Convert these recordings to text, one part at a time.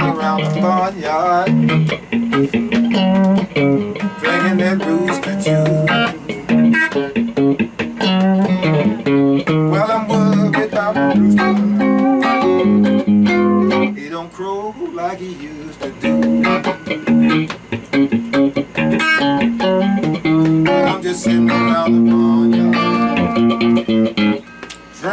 around the barnyard, drinking that rooster juice.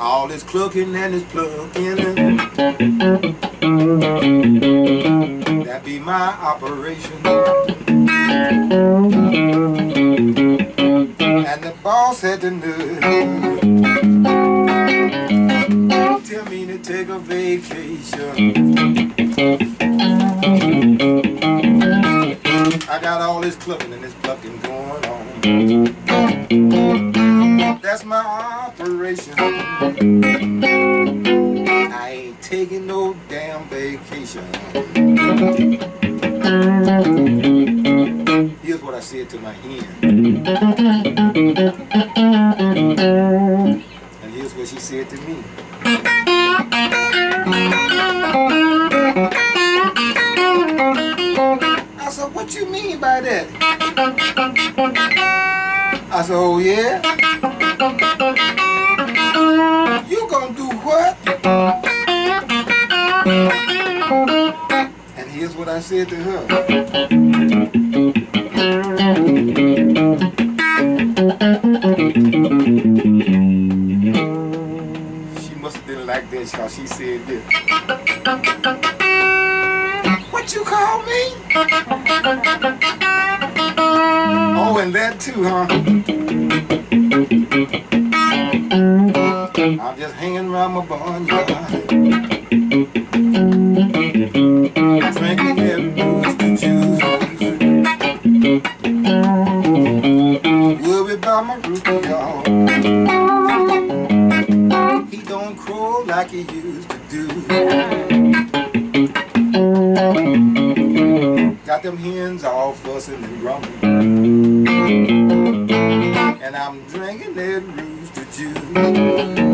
All this clucking and this plucking That be my operation. And the boss had to nerve Tell me to take a vacation. I got all this clucking and this plucking that's my operation. I ain't taking no damn vacation. Here's what I said to my hen. What you mean by that? I said, oh yeah? You gonna do what? And here's what I said to her. She must have didn't like this because she said this. What you call me? Oh, and that too, huh? I'm just hanging around my barnyard. Drinking that rooster juice. Worry them hens all fussing and grumbling. And I'm drinking that rooster juice.